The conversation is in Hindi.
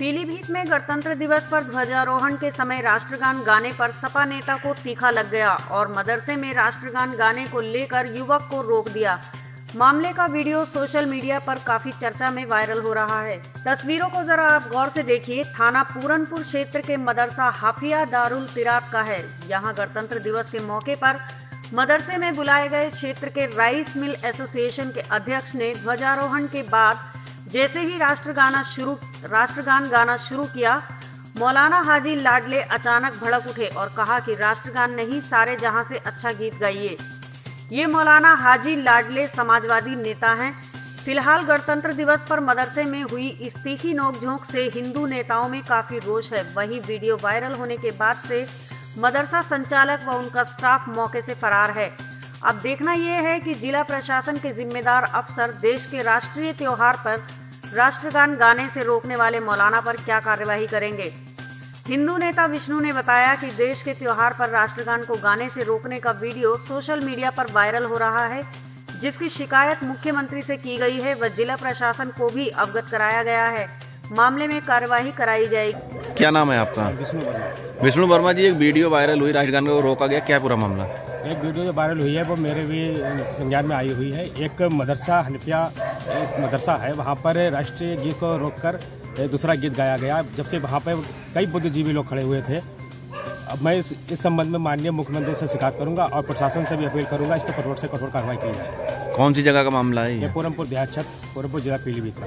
में गणतंत्र दिवस पर ध्वजारोहण के समय राष्ट्रगान गाने पर सपा नेता को तीखा लग गया और मदरसे में राष्ट्रगान गाने को लेकर युवक को रोक दिया। मामले का वीडियो सोशल मीडिया पर काफ़ी चर्चा में वायरल हो रहा है। तस्वीरों को जरा आप गौर से देखिए। थाना पूरनपुर क्षेत्र के मदरसा हाफिया दारुल तिरात का है। यहाँ गणतंत्र दिवस के मौके पर मदरसे में बुलाए गए क्षेत्र के राइस मिल एसोसिएशन के अध्यक्ष ने ध्वजारोहण के बाद जैसे ही राष्ट्रगाना शुरू राष्ट्रगान गाना शुरू किया, मौलाना हाजी लाडले अचानक भड़क उठे और कहा कि राष्ट्रगान नहीं, सारे जहाँ से अच्छा गीत गाइए। ये मौलाना हाजी लाडले समाजवादी नेता हैं। फ़िलहाल गणतंत्र दिवस पर मदरसे में हुई इस तीखी नोकझोंक से हिंदू नेताओं में काफ़ी रोष है। वहीं वीडियो वायरल होने के बाद से मदरसा संचालक व उनका स्टाफ मौके से फरार है। अब देखना यह है कि जिला प्रशासन के जिम्मेदार अफसर देश के राष्ट्रीय त्योहार पर राष्ट्रगान गाने से रोकने वाले मौलाना पर क्या कार्यवाही करेंगे? हिंदू नेता विष्णु ने बताया कि देश के त्योहार पर राष्ट्रगान को गाने से रोकने का वीडियो सोशल मीडिया पर वायरल हो रहा है जिसकी शिकायत मुख्यमंत्री से की गई है व जिला प्रशासन को भी अवगत कराया गया है। मामले में कार्यवाही कराई जाएगी। क्या नाम है आपका? विष्णु वर्मा। विष्णु वर्मा जी एक वीडियो वायरल हुई राष्ट्रगान को रोका गया क्या पूरा मामला? एक वीडियो जो वायरल हुई है वो मेरे भी संज्ञान में आई हुई है। एक मदरसा हनफिया एक मदरसा है वहाँ पर राष्ट्रीय गीत को रोककर कर दूसरा गीत गाया गया जबकि वहाँ पर कई बुद्धिजीवी लोग खड़े हुए थे। अब मैं इस इस संबंध में माननीय मुख्यमंत्री से शिकायत करूँगा और प्रशासन से भी अपील करूँगा इस पर कठोर से कठोर कार्रवाई की जाए। कौन सी जगह का मामला है ये? पूरमपुर देहात छत पूरमपुर जिला पीलीभीत का।